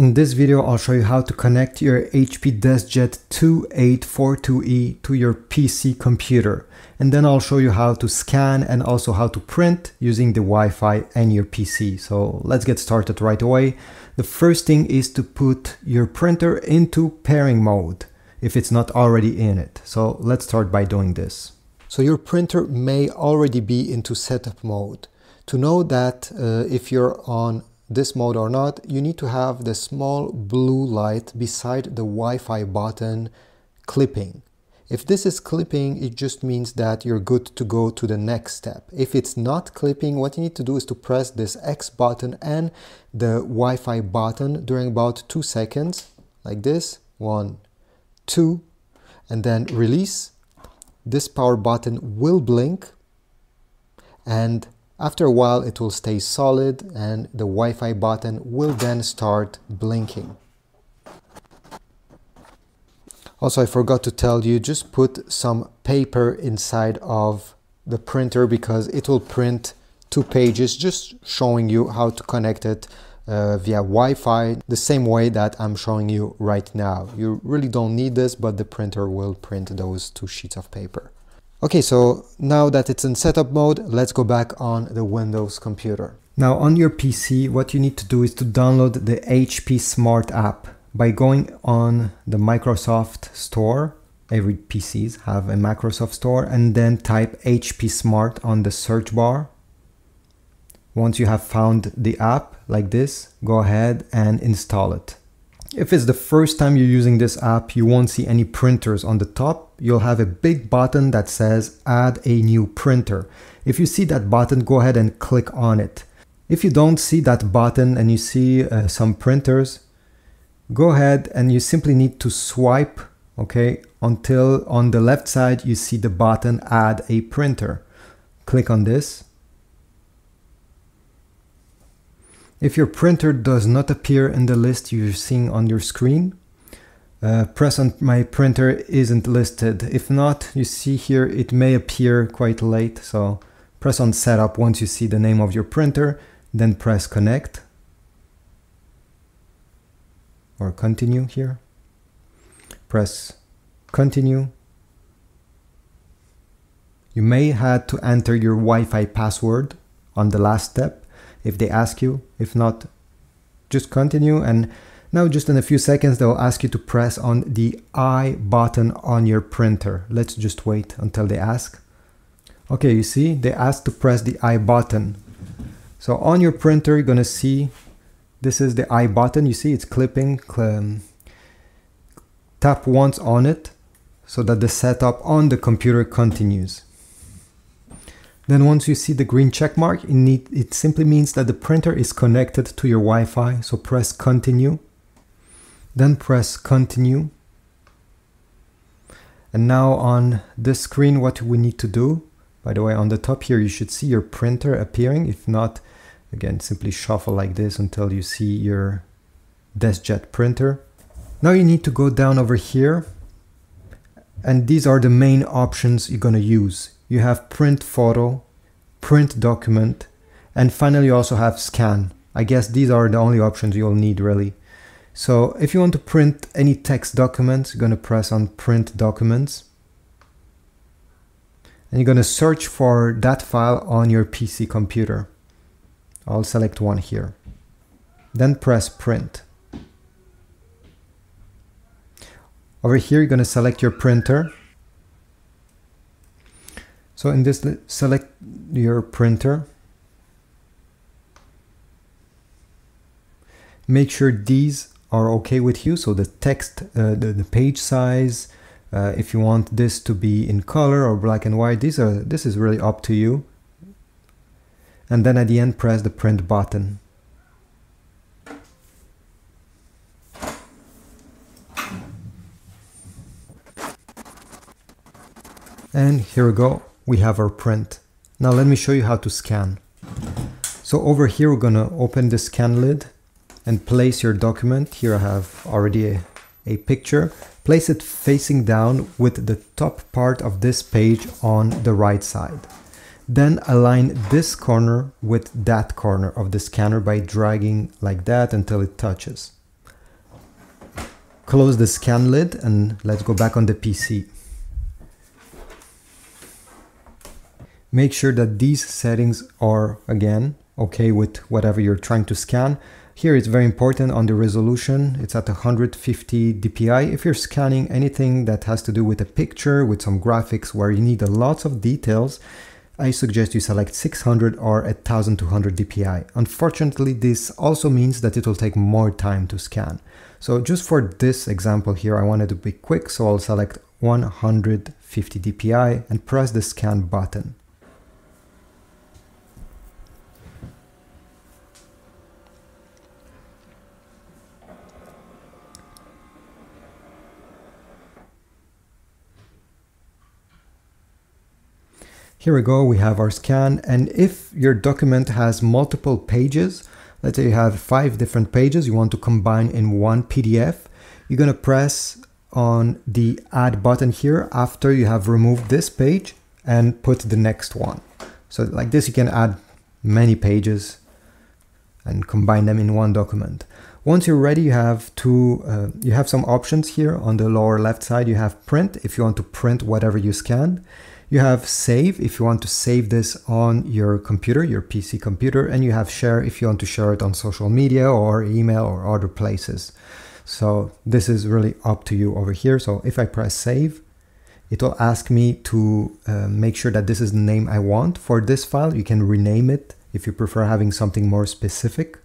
In this video, I'll show you how to connect your HP DeskJet 2842E to your PC computer. And then I'll show you how to scan and also how to print using the Wi-Fi and your PC. So let's get started right away. The first thing is to put your printer into pairing mode if it's not already in it. So let's start by doing this. So your printer may already be into setup mode. To know that uh, if you're on this mode or not, you need to have the small blue light beside the Wi-Fi button clipping. If this is clipping, it just means that you're good to go to the next step. If it's not clipping, what you need to do is to press this X button and the Wi-Fi button during about two seconds, like this, one, two, and then release. This power button will blink and after a while it will stay solid and the Wi-Fi button will then start blinking. Also I forgot to tell you just put some paper inside of the printer because it will print two pages just showing you how to connect it uh, via Wi-Fi the same way that I'm showing you right now. You really don't need this but the printer will print those two sheets of paper. Okay, so now that it's in setup mode, let's go back on the Windows computer. Now on your PC, what you need to do is to download the HP Smart app by going on the Microsoft Store. Every PCs have a Microsoft Store and then type HP Smart on the search bar. Once you have found the app like this, go ahead and install it. If it's the first time you're using this app, you won't see any printers on the top. You'll have a big button that says add a new printer. If you see that button, go ahead and click on it. If you don't see that button and you see uh, some printers, go ahead and you simply need to swipe, okay, until on the left side you see the button add a printer. Click on this If your printer does not appear in the list you're seeing on your screen, uh, press on my printer isn't listed. If not, you see here it may appear quite late, so press on setup once you see the name of your printer, then press connect or continue here. Press continue. You may had to enter your Wi-Fi password on the last step if they ask you. If not, just continue. And now just in a few seconds, they'll ask you to press on the I button on your printer. Let's just wait until they ask. Okay, you see, they ask to press the I button. So on your printer, you're gonna see this is the I button. You see it's clipping. Um, tap once on it so that the setup on the computer continues. Then once you see the green check mark, it, need, it simply means that the printer is connected to your Wi-Fi. So press continue, then press continue. And now on this screen, what we need to do, by the way, on the top here, you should see your printer appearing. If not, again, simply shuffle like this until you see your DeskJet printer. Now you need to go down over here. And these are the main options you're going to use you have print photo, print document, and finally you also have scan. I guess these are the only options you'll need really. So if you want to print any text documents, you're going to press on print documents. And you're going to search for that file on your PC computer. I'll select one here. Then press print. Over here, you're going to select your printer so in this, select your printer. Make sure these are okay with you. So the text, uh, the, the page size, uh, if you want this to be in color or black and white, these are this is really up to you. And then at the end, press the print button. And here we go we have our print. Now let me show you how to scan. So over here, we're gonna open the scan lid and place your document. Here I have already a, a picture. Place it facing down with the top part of this page on the right side. Then align this corner with that corner of the scanner by dragging like that until it touches. close the scan lid and let's go back on the PC. Make sure that these settings are again okay with whatever you're trying to scan. Here it's very important on the resolution, it's at 150 dpi. If you're scanning anything that has to do with a picture, with some graphics where you need a lot of details, I suggest you select 600 or 1200 dpi. Unfortunately, this also means that it will take more time to scan. So just for this example here, I wanted to be quick, so I'll select 150 dpi and press the scan button. Here we go, we have our scan. And if your document has multiple pages, let's say you have five different pages you want to combine in one PDF, you're gonna press on the add button here after you have removed this page and put the next one. So like this, you can add many pages and combine them in one document. Once you're ready, you have two, uh, you have some options here on the lower left side. You have print if you want to print whatever you scanned. You have save if you want to save this on your computer, your PC computer, and you have share if you want to share it on social media or email or other places. So this is really up to you over here. So if I press save, it will ask me to uh, make sure that this is the name I want for this file. You can rename it if you prefer having something more specific.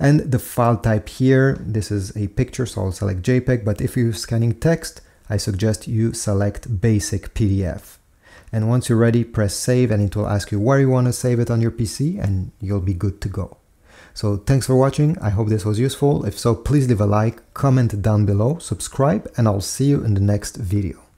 And the file type here, this is a picture, so I'll select JPEG, but if you're scanning text, I suggest you select basic PDF. And once you're ready, press save and it will ask you where you want to save it on your PC and you'll be good to go. So thanks for watching. I hope this was useful. If so, please leave a like, comment down below, subscribe, and I'll see you in the next video.